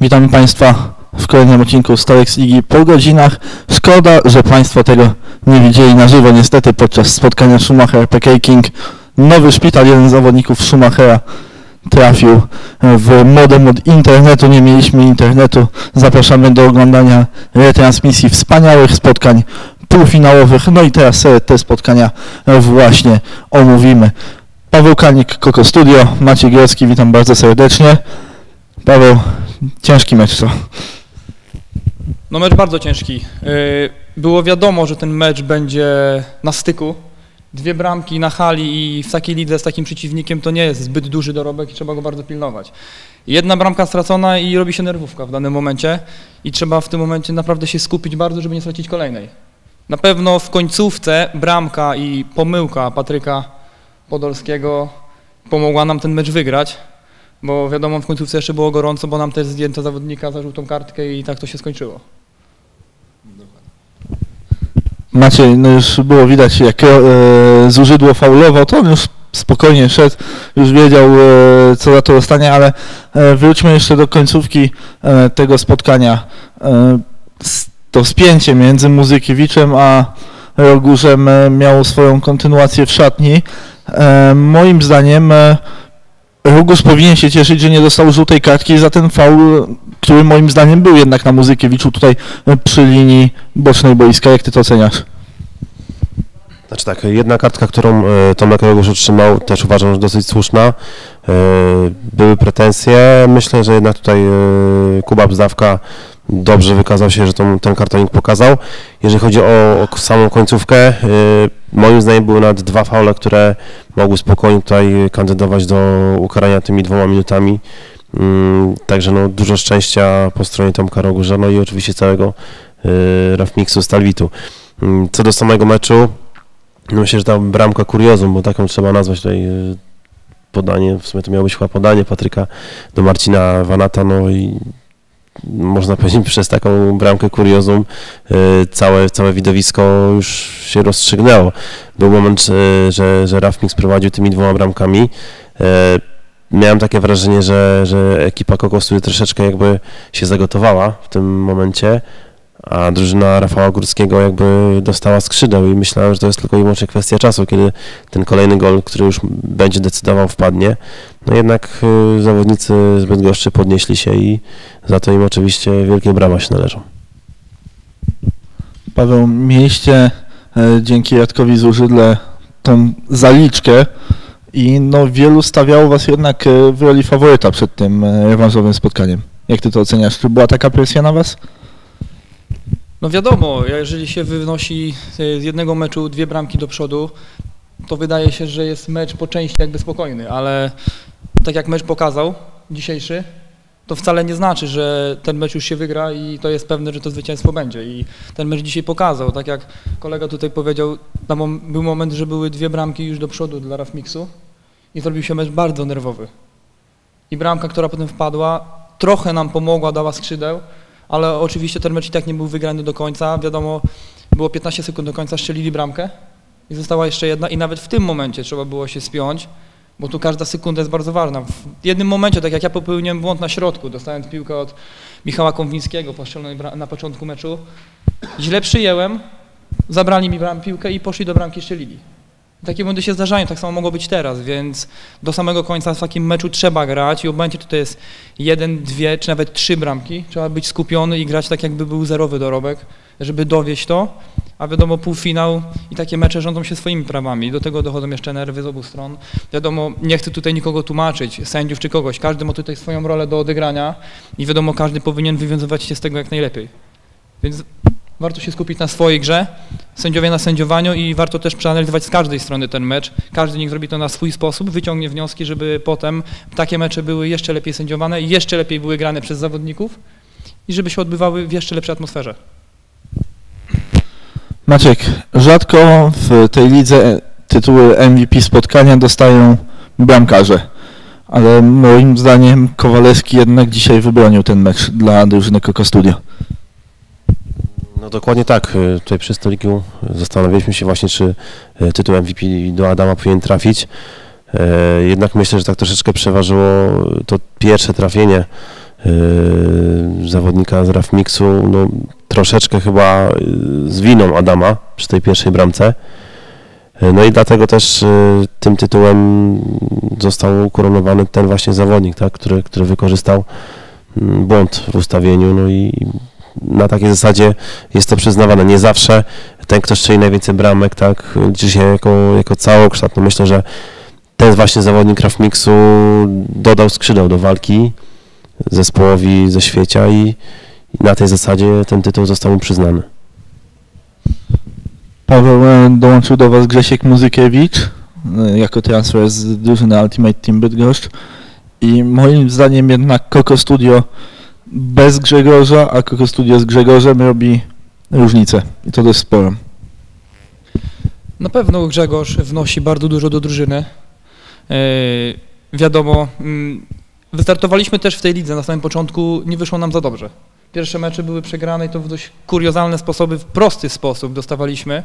Witam Państwa w kolejnym odcinku Stolex Ligi po godzinach. Szkoda, że Państwo tego nie widzieli na żywo niestety podczas spotkania Schumacher PK King. Nowy szpital, jeden z zawodników Schumachera trafił w modem od internetu, nie mieliśmy internetu. Zapraszamy do oglądania retransmisji wspaniałych spotkań półfinałowych. No i teraz te spotkania właśnie omówimy. Paweł Kalnik, Koko Studio, Maciej Grodzki, witam bardzo serdecznie. Paweł, ciężki mecz co? No mecz bardzo ciężki. Yy, Było wiadomo, że ten mecz będzie na styku. Dwie bramki na hali i w takiej lidze z takim przeciwnikiem to nie jest zbyt duży dorobek i trzeba go bardzo pilnować. Jedna bramka stracona i robi się nerwówka w danym momencie i trzeba w tym momencie naprawdę się skupić bardzo, żeby nie stracić kolejnej. Na pewno w końcówce bramka i pomyłka Patryka Podolskiego pomogła nam ten mecz wygrać, bo wiadomo w końcówce jeszcze było gorąco, bo nam też zdjęto zawodnika za żółtą kartkę i tak to się skończyło. Maciej, no już było widać jak e, zużydło faulował, to on już spokojnie szedł, już wiedział e, co za to dostanie, ale e, wróćmy jeszcze do końcówki e, tego spotkania. E, to spięcie między Muzykiewiczem a Rogurzem e, miało swoją kontynuację w szatni. E, moim zdaniem Rogus powinien się cieszyć, że nie dostał żółtej kartki za ten faul, który moim zdaniem był jednak na Muzykiewiczu tutaj e, przy linii bocznej boiska. Jak ty to oceniasz? Znaczy tak, jedna kartka, którą e, Tomek Rogusz otrzymał, też uważam, że dosyć słuszna. E, Były pretensje. Myślę, że jednak tutaj Kuba Bzdawka dobrze wykazał się, że tą, ten kartonik pokazał. Jeżeli chodzi o, o samą końcówkę, e, moim zdaniem były nawet dwa faule, które mogły spokojnie tutaj kandydować do ukarania tymi dwoma minutami. Mm, Także no, dużo szczęścia po stronie Tomka Rogurza, no i oczywiście całego e, Rafmixu Stalwitu. Mm, Co do samego meczu, no myślę, że ta bramka kuriozum, bo taką trzeba nazwać tutaj y, podanie, w sumie to miało być chyba podanie Patryka do Marcina Wanata, no i można powiedzieć przez taką bramkę kuriozum y, całe, całe widowisko już się rozstrzygnęło. Był moment, y, że, że Rafmix prowadził tymi dwoma bramkami. Y, Miałem takie wrażenie, że, że ekipa Kokosu troszeczkę jakby się zagotowała w tym momencie, a drużyna Rafała Górskiego jakby dostała skrzydeł i myślałem, że to jest tylko i wyłącznie kwestia czasu, kiedy ten kolejny gol, który już będzie decydował, wpadnie. No jednak y, zawodnicy z Bydgoszczy podnieśli się i za to im oczywiście wielkie brawa się należą. Paweł, mieliście e, dzięki Radkowi Zużydle tą zaliczkę i no wielu stawiało was jednak e, w roli faworyta przed tym e, rewanżowym spotkaniem. Jak ty to oceniasz? Czy była taka presja na was? No wiadomo, jeżeli się wynosi e, z jednego meczu dwie bramki do przodu, to wydaje się, że jest mecz po części jakby spokojny, ale tak jak mecz pokazał dzisiejszy, to wcale nie znaczy, że ten mecz już się wygra i to jest pewne, że to zwycięstwo będzie. I ten mecz dzisiaj pokazał, tak jak kolega tutaj powiedział, tam był moment, że były dwie bramki już do przodu dla Rafmixu i zrobił się mecz bardzo nerwowy. I bramka, która potem wpadła, trochę nam pomogła, dała skrzydeł, ale oczywiście ten mecz i tak nie był wygrany do końca. Wiadomo, było 15 sekund do końca, strzelili bramkę i została jeszcze jedna i nawet w tym momencie trzeba było się spiąć, bo tu każda sekunda jest bardzo ważna. W jednym momencie, tak jak ja popełniłem błąd na środku, dostając piłkę od Michała Konwińskiego na początku meczu, źle przyjęłem, zabrali mi piłkę i poszli do bramki strzelili. Takie błędy się zdarzają, tak samo mogło być teraz, więc do samego końca w takim meczu trzeba grać i obojętnie czy to jest jeden, dwie, czy nawet trzy bramki, trzeba być skupiony i grać tak jakby był zerowy dorobek, żeby dowieść to, a wiadomo półfinał i takie mecze rządzą się swoimi prawami, do tego dochodzą jeszcze nerwy z obu stron. Wiadomo, nie chcę tutaj nikogo tłumaczyć, sędziów czy kogoś, każdy ma tutaj swoją rolę do odegrania i wiadomo, każdy powinien wywiązywać się z tego jak najlepiej. Więc warto się skupić na swojej grze, sędziowie na sędziowaniu i warto też przeanalizować z każdej strony ten mecz. Każdy niech zrobi to na swój sposób, wyciągnie wnioski, żeby potem takie mecze były jeszcze lepiej sędziowane i jeszcze lepiej były grane przez zawodników i żeby się odbywały w jeszcze lepszej atmosferze. Maciek, rzadko w tej lidze tytuły MVP spotkania dostają bramkarze, ale moim zdaniem Kowalewski jednak dzisiaj wybronił ten mecz dla drużyny Koko Studio. No dokładnie tak. Y, Tutaj przy stoliku zastanawialiśmy się właśnie, czy y, tytuł MVP do Adama powinien trafić. E, Jednak myślę, że tak troszeczkę przeważyło to pierwsze trafienie zawodnika z Raf Mixu, no, troszeczkę chyba z winą Adama przy tej pierwszej bramce. No i dlatego też tym tytułem został ukoronowany ten właśnie zawodnik, tak, który, który wykorzystał mm, błąd w ustawieniu, no i na takiej zasadzie jest to przyznawane. Nie zawsze ten, kto strzeli najwięcej bramek, tak, liczy się jako, jako całokształt. No myślę, że ten właśnie zawodnik Raf Mixu dodał skrzydeł do walki zespołowi ze świecia i, i na tej zasadzie ten tytuł został mu przyznany. Paweł e, dołączył do Was Grzesiek Muzykiewicz e, jako transfer z drużyny Ultimate Team Bydgoszcz i moim zdaniem jednak Koko Studio bez Grzegorza, a Koko Studio z Grzegorzem robi różnicę i to dość sporą. Na pewno Grzegorz wnosi bardzo dużo do drużyny. Yy, wiadomo, mm, wystartowaliśmy też w tej lidze na samym początku, nie wyszło nam za dobrze. Pierwsze mecze były przegrane i to w dość kuriozalne sposoby, w prosty sposób dostawaliśmy.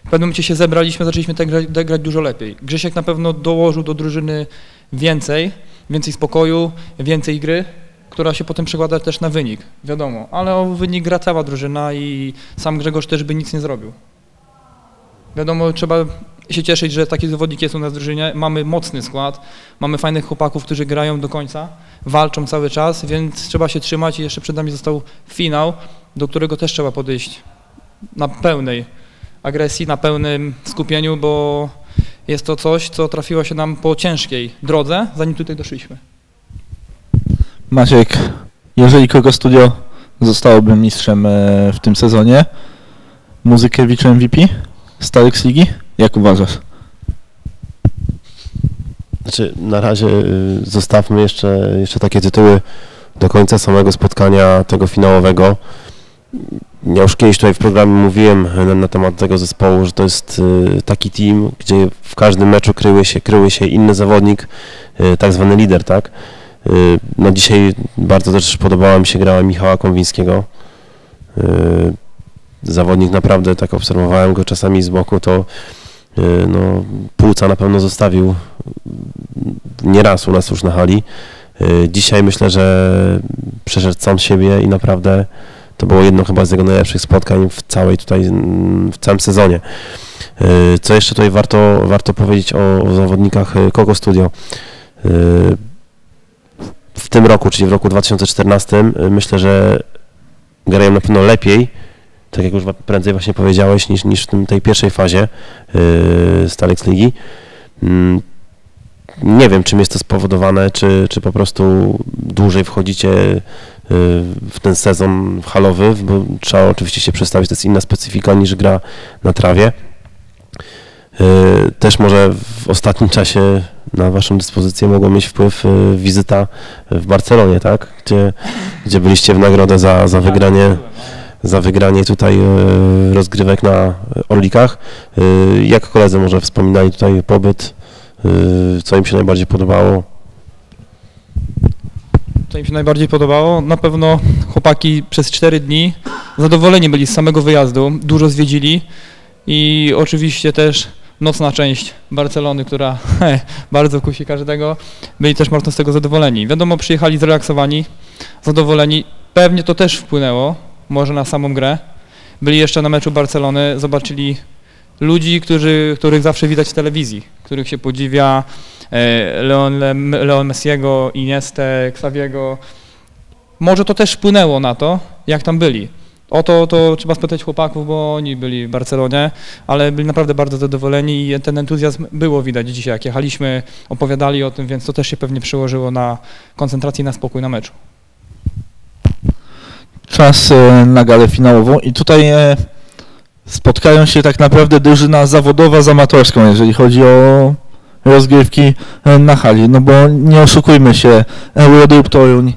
W pewnym momencie się zebraliśmy, zaczęliśmy tak grać, grać dużo lepiej. Grzesiek na pewno dołożył do drużyny więcej, więcej spokoju, więcej gry, która się potem przekłada też na wynik, wiadomo. Ale o wynik gra cała drużyna i sam Grzegorz też by nic nie zrobił. Wiadomo, trzeba się cieszyć, że taki zawodnik jest u nas w drużynie. Mamy mocny skład, mamy fajnych chłopaków, którzy grają do końca, walczą cały czas, więc trzeba się trzymać i jeszcze przed nami został finał, do którego też trzeba podejść na pełnej agresji, na pełnym skupieniu, bo jest to coś, co trafiło się nam po ciężkiej drodze, zanim tutaj doszliśmy. Maciek, jeżeli Koko Studio zostałoby mistrzem e, w tym sezonie, Muzykiewicz MVP Starek Ligi, jak uważasz? Znaczy, na razie y, zostawmy jeszcze, jeszcze takie tytuły do końca samego spotkania tego finałowego. Ja już kiedyś tutaj w programie mówiłem na, na temat tego zespołu, że to jest y, taki team, gdzie w każdym meczu kryły się, kryły się inny zawodnik, tak zwany lider, tak? No dzisiaj bardzo też podobała mi się gra Michała Konwińskiego. Y, Zawodnik naprawdę, tak obserwowałem go czasami z boku, to y, no, płuca na pewno zostawił nie raz u nas już na hali. Dzisiaj myślę, że przeszedł sam siebie i naprawdę to było jedno chyba z jego najlepszych spotkań w całej tutaj, w całym sezonie. Co jeszcze tutaj warto, warto powiedzieć o, o zawodnikach Coco Studio. Y, W tym roku, czyli w roku 2014, y, myślę, że grają na pewno lepiej, tak jak już prędzej właśnie powiedziałeś, niż, niż w tym, tej pierwszej fazie yy, Stalex Ligi. Mm, Nie wiem, czym jest to spowodowane, czy, czy po prostu dłużej wchodzicie yy, w ten sezon halowy, bo trzeba oczywiście się przestawić, to jest inna specyfika niż gra na trawie. Yy, Też może w ostatnim czasie na Waszą dyspozycję mogła mieć wpływ yy, wizyta w Barcelonie, tak? Gdzie, gdzie byliście w nagrodę za, za wygranie za wygranie tutaj e, rozgrywek na Orlikach. E, Jak koledzy może wspominali tutaj pobyt, co im się najbardziej podobało? Co im się najbardziej podobało? Na pewno chłopaki przez 4 dni zadowoleni byli z samego wyjazdu, dużo zwiedzili i oczywiście też nocna część Barcelony, która bardzo kusi każdego, byli też mocno z tego zadowoleni. Wiadomo, przyjechali zrelaksowani, zadowoleni. Pewnie to też wpłynęło, może na samą grę. Byli jeszcze na meczu Barcelony, zobaczyli ludzi, którzy, których zawsze widać w telewizji, których się podziwia, e, Leon, Leon Messiego, Iniestę, Xaviego. Może to też wpłynęło na to, jak tam byli. O to, to trzeba spytać chłopaków, bo oni byli w Barcelonie, ale byli naprawdę bardzo zadowoleni i ten entuzjazm było widać dzisiaj, jak jechaliśmy, opowiadali o tym, więc to też się pewnie przełożyło na koncentrację i na spokój na meczu. Czas e, na galę finałową i tutaj e, spotkają się tak naprawdę drużyna zawodowa z amatorską, jeżeli chodzi o rozgrywki e, na hali, no bo nie oszukujmy się, Toruń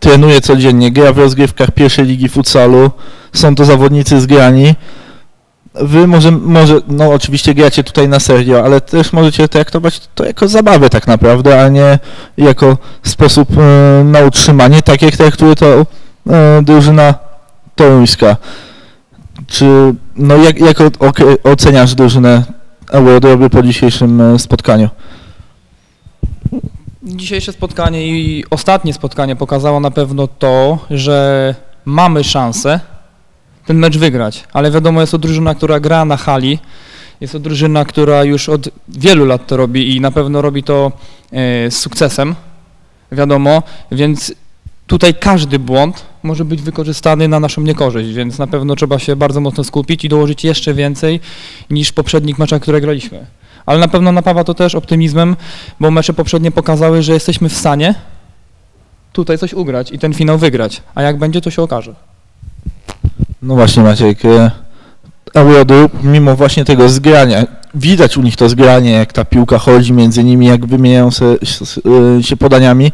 trenuje codziennie, gra w rozgrywkach pierwszej ligi futsalu, są to zawodnicy zgrani. Wy może, może, no oczywiście gracie tutaj na serio, ale też możecie traktować to jako zabawę tak naprawdę, a nie jako sposób e, na utrzymanie, tak jak traktuje to e, drużyna toruńska. Czy, no jak, jak oceniasz drużynę Eurodroby po dzisiejszym e, spotkaniu? Dzisiejsze spotkanie i ostatnie spotkanie pokazało na pewno to, że mamy szansę ten mecz wygrać, ale wiadomo jest to drużyna, która gra na hali, jest to drużyna, która już od wielu lat to robi i na pewno robi to e, z sukcesem, wiadomo, więc tutaj każdy błąd może być wykorzystany na naszą niekorzyść, więc na pewno trzeba się bardzo mocno skupić i dołożyć jeszcze więcej niż w poprzednich meczach, które graliśmy. Ale na pewno napawa to też optymizmem, bo mecze poprzednie pokazały, że jesteśmy w stanie tutaj coś ugrać i ten finał wygrać, a jak będzie, to się okaże. No właśnie Maciek, e, Eurodu, mimo właśnie tego zgrania, widać u nich to zgranie, jak ta piłka chodzi między nimi, jak wymieniają e, się podaniami,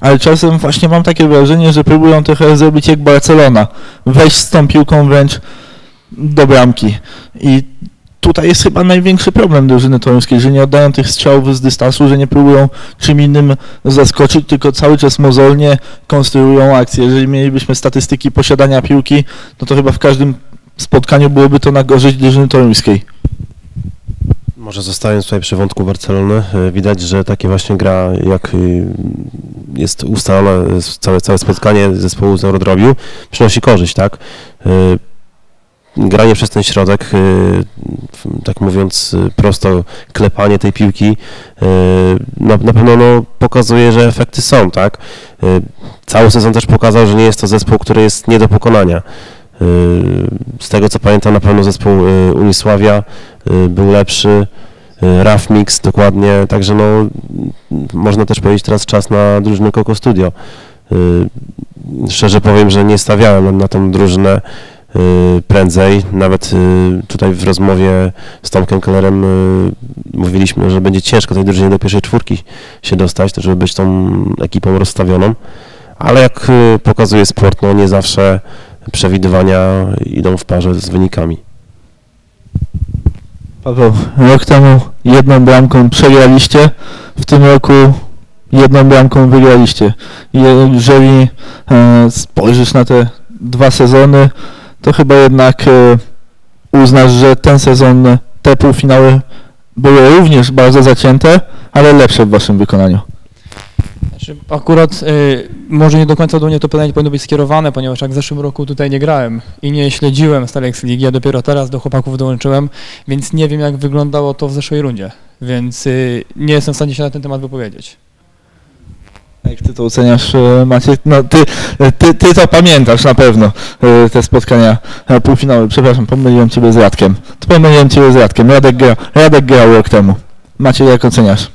ale czasem właśnie mam takie wrażenie, że próbują trochę zrobić jak Barcelona, wejść z tą piłką wręcz do bramki. I tutaj jest chyba największy problem drużyny toruńskiej, że nie oddają tych strzałów z dystansu, że nie próbują czym innym zaskoczyć, tylko cały czas mozolnie konstruują akcje. Jeżeli mielibyśmy statystyki posiadania piłki, no to chyba w każdym spotkaniu byłoby to na korzyść drużyny toruńskiej. Może zostając tutaj przy wątku Barcelony, e, widać, że takie właśnie gra, jak y, jest ustalone s- całe, całe spotkanie zespołu z Eurodrobiu, przynosi korzyść, tak? Granie przez ten środek, w- tak mówiąc e, prosto, klepanie tej piłki e, na, na pewno no, pokazuje, że efekty są, tak? Cały sezon też pokazał, że nie jest to zespół, który jest nie do pokonania. Z tego co pamiętam, na pewno zespół Unisławia y, był lepszy, y, Raf Mix dokładnie, także no można też powiedzieć teraz czas na drużynę Coco Studio. Y, Szczerze powiem, że nie stawiałem na, tą drużynę y, prędzej, nawet y, tutaj w rozmowie z Tomkiem Kellerem y, mówiliśmy, że będzie ciężko tej drużynie do pierwszej czwórki się dostać, żeby być tą ekipą rozstawioną, ale jak y, pokazuje sport, no nie zawsze przewidywania idą w parze z wynikami. Paweł, rok temu jedną bramką przegraliście, w tym roku jedną bramką wygraliście. Jeżeli e, spojrzysz na te dwa sezony, to chyba jednak e, uznasz, że ten sezon, e, te półfinały były również bardzo zacięte, ale lepsze w waszym wykonaniu. Znaczy, akurat y, może nie do końca do mnie to pytanie powinno być skierowane, ponieważ jak w zeszłym roku tutaj nie grałem i nie śledziłem Stalex Ligi, ja dopiero teraz do chłopaków dołączyłem, więc nie wiem jak wyglądało to w zeszłej rundzie, więc y, nie jestem w stanie się na ten temat wypowiedzieć. Jak ty to oceniasz, e, Maciek? No ty, e, ty, ty to pamiętasz na pewno, e, te spotkania półfinały. Przepraszam, pomyliłem ciebie z Radkiem. To pomyliłem ciebie z Radkiem. Radek, gra, Radek grał rok temu. Maciek, jak oceniasz?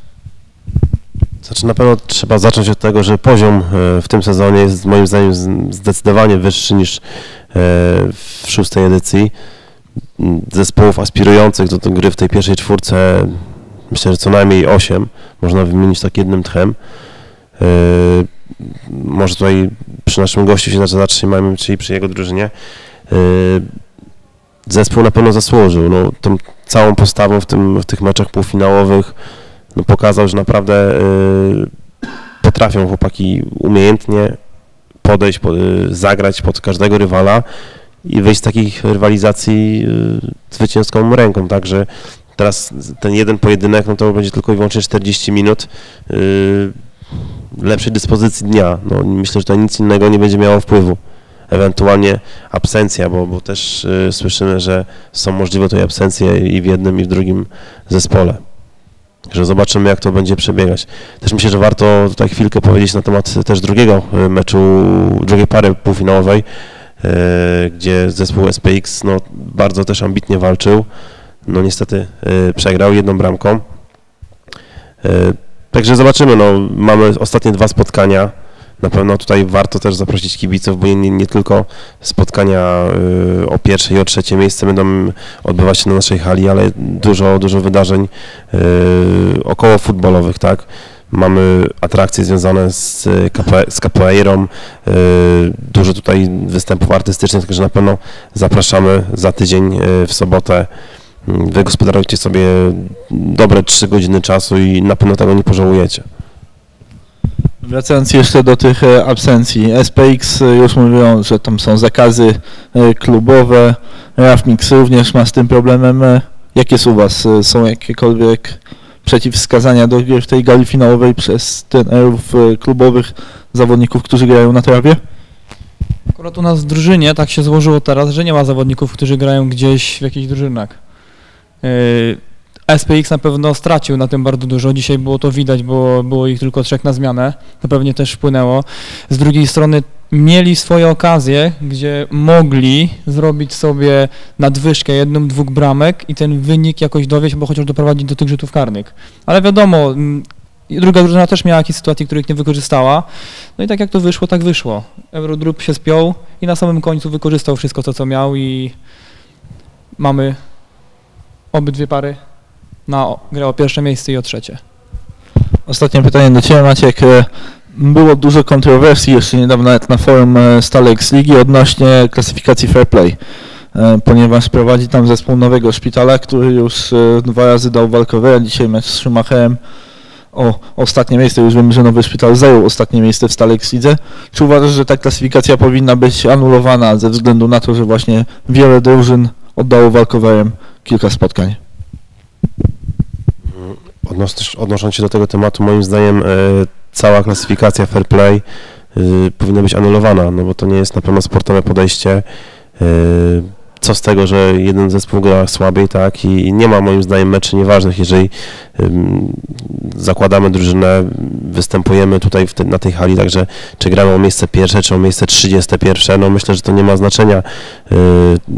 Znaczy na pewno trzeba zacząć od tego, że poziom w tym sezonie jest moim zdaniem zdecydowanie wyższy niż w szóstej edycji. Zespołów aspirujących do gry w tej pierwszej czwórce myślę, że co najmniej 8 można wymienić tak jednym tchem. E, Może tutaj przy naszym gościu się zatrzymajmy, czyli przy jego drużynie. E, Zespół na pewno zasłużył. No, tą całą postawą w, tym, w tych meczach półfinałowych no, pokazał, że naprawdę y, potrafią chłopaki umiejętnie podejść, po, zagrać pod każdego rywala i wyjść z takich rywalizacji zwycięską ręką. Także teraz ten jeden pojedynek, no to będzie tylko i wyłącznie 40 minut lepszej dyspozycji dnia. No, myślę, że to nic innego nie będzie miało wpływu. Ewentualnie absencja, bo, bo też y, słyszymy, że są możliwe tutaj absencje i w jednym, i w drugim zespole. Także zobaczymy, jak to będzie przebiegać. Też myślę, że warto tutaj chwilkę powiedzieć na temat też drugiego y, meczu, drugiej pary półfinałowej, y, gdzie zespół SPX no, bardzo też ambitnie walczył. No niestety y, przegrał jedną bramką. Także zobaczymy, no, mamy ostatnie dwa spotkania. Na pewno tutaj warto też zaprosić kibiców, bo nie, nie, tylko spotkania y, o pierwsze i o trzecie miejsce będą odbywać się na naszej hali, ale dużo, dużo wydarzeń y, około futbolowych, tak? Mamy atrakcje związane z, kapo- z capoeirą, y, dużo tutaj występów artystycznych, także na pewno zapraszamy za tydzień w sobotę. Wygospodarujcie sobie dobre 3 godziny czasu i na pewno tego nie pożałujecie. Wracając jeszcze do tych e, absencji. SPX e, już mówią, że tam są zakazy e, klubowe. Rafmix również ma z tym problemem. Jakie są u Was? Są jakiekolwiek przeciwwskazania do gry w tej gali finałowej przez trenerów klubowych zawodników, którzy grają na trawie? Akurat u nas w drużynie tak się złożyło teraz, że nie ma zawodników, którzy grają gdzieś w jakichś drużynach. Yy, SPX na pewno stracił na tym bardzo dużo. Dzisiaj było to widać, bo było ich tylko trzech na zmianę. To pewnie też wpłynęło. Z drugiej strony mieli swoje okazje, gdzie mogli zrobić sobie nadwyżkę jedną, dwóch bramek i ten wynik jakoś dowieść, bo chociaż doprowadzić do tych rzutów karnych. Ale wiadomo, mm, druga drużyna też miała jakieś sytuacje, których nie wykorzystała. No i tak jak to wyszło, tak wyszło. Eurodrup się spiął i na samym końcu wykorzystał wszystko to, co miał i mamy obydwie pary na grę o pierwsze miejsce i o trzecie. Ostatnie pytanie do Ciebie Maciek. E, Było dużo kontrowersji jeszcze niedawno na forum e, Stale X Ligi odnośnie klasyfikacji Fair Play, e, ponieważ prowadzi tam zespół Nowego Szpitala, który już dwa razy dał walkowe, dzisiaj mecz z Schumacherem o ostatnie miejsce. Już wiemy, że Nowy Szpital zajął ostatnie miejsce w Stale X Lidze. Czy uważasz, że ta klasyfikacja powinna być anulowana ze względu na to, że właśnie wiele drużyn oddało walkowerem kilka spotkań? Odnos, odnosząc się do tego tematu, moim zdaniem e, cała klasyfikacja fair play e, powinna być anulowana, no bo to nie jest na pewno sportowe podejście. Co z tego, że jeden zespół gra słabiej, tak, i, nie ma moim zdaniem meczy nieważnych, jeżeli ym, zakładamy drużynę, występujemy tutaj te, na tej hali, także czy gramy o miejsce pierwsze, czy o miejsce 31, no myślę, że to nie ma znaczenia, y,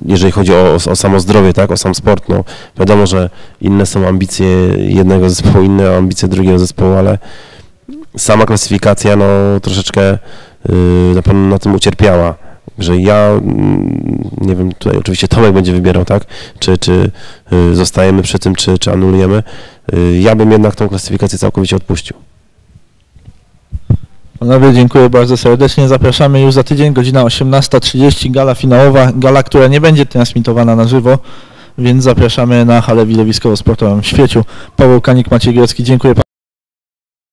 jeżeli chodzi o, o samo zdrowie, tak, o sam sport, no wiadomo, że inne są ambicje jednego zespołu, inne ambicje drugiego zespołu, ale sama klasyfikacja, no troszeczkę y, na pewno na tym ucierpiała że ja, mm, nie wiem, tutaj oczywiście Tomek będzie wybierał, tak, czy, czy y, zostajemy przy tym, czy, czy anulujemy. Y, Ja bym jednak tą klasyfikację całkowicie odpuścił. Panowie, dziękuję bardzo serdecznie. Zapraszamy już za tydzień, godzina 18.30, gala finałowa, gala, która nie będzie transmitowana na żywo, więc zapraszamy na halę widowiskowo-sportową w Świeciu. Paweł Kanik, Maciej Grodzki, dziękuję.